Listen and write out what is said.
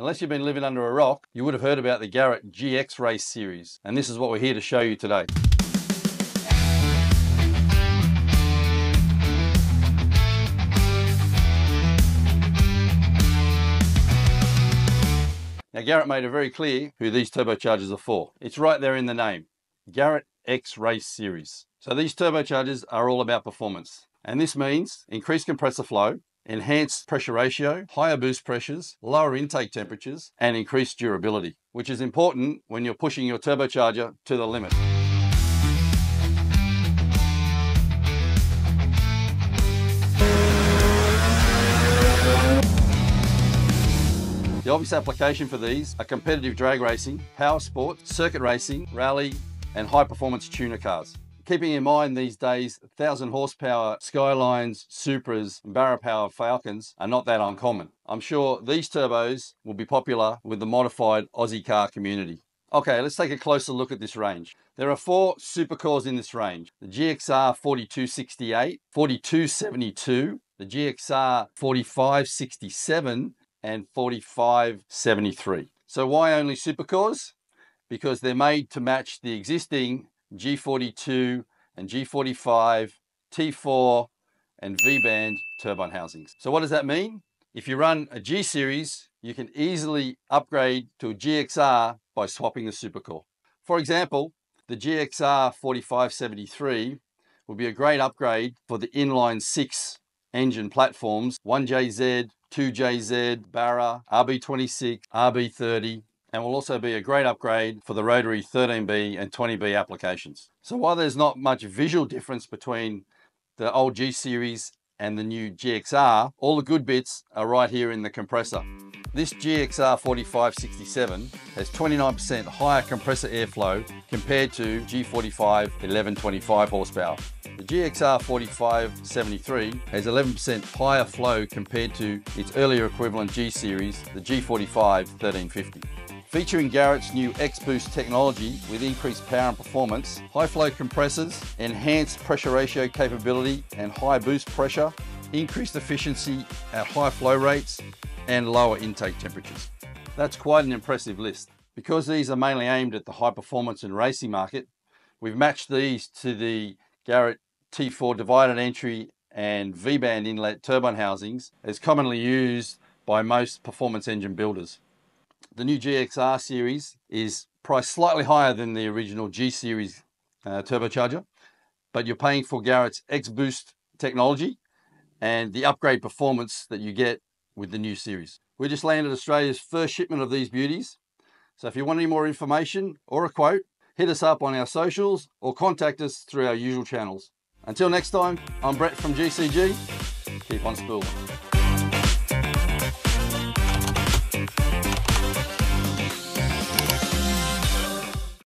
Unless you've been living under a rock, you would have heard about the Garrett G-XRace series, and this is what we're here to show you today. Now Garrett made it very clear who these turbochargers are for. It's right there in the name, Garrett X Race Series. So these turbochargers are all about performance. And this means increased compressor flow, enhanced pressure ratio, higher boost pressures, lower intake temperatures, and increased durability, which is important when you're pushing your turbocharger to the limit. The obvious application for these are competitive drag racing, power sport, circuit racing, rally, and high performance tuner cars. Keeping in mind these days, 1000 horsepower Skylines, Supras, and Barra Power Falcons are not that uncommon. I'm sure these turbos will be popular with the modified Aussie car community. Okay, let's take a closer look at this range. There are four supercores in this range. The GXR 4268, 4272, the GXR 4567, and 4573. So why only supercores? Because they're made to match the existing G42 and G45, T4 and V-band turbine housings. So what does that mean? If you run a G series, you can easily upgrade to a GXR by swapping the supercore. For example, the GXR 4573 will be a great upgrade for the inline six engine platforms, 1JZ, 2JZ, Barra, RB26, RB30, and will also be a great upgrade for the rotary 13B and 20B applications. So while there's not much visual difference between the old G series and the new GXR, all the good bits are right here in the compressor. This GXR 4567 has 29% higher compressor airflow compared to G45 1125 horsepower. The GXR 4573 has 11% higher flow compared to its earlier equivalent G series, the G45 1350. Featuring Garrett's new X-Boost technology with increased power and performance, high flow compressors, enhanced pressure ratio capability and high boost pressure, increased efficiency at high flow rates, and lower intake temperatures. That's quite an impressive list. Because these are mainly aimed at the high performance and racing market, we've matched these to the Garrett T4 divided entry and V-band inlet turbine housings as commonly used by most performance engine builders. The new GXR series is priced slightly higher than the original G series uh, turbocharger, but you're paying for Garrett's X-Boost technology and the upgrade performance that you get with the new series. We just landed Australia's first shipment of these beauties. So if you want any more information or a quote, hit us up on our socials or contact us through our usual channels. Until next time, I'm Brett from GCG. Keep on spooling.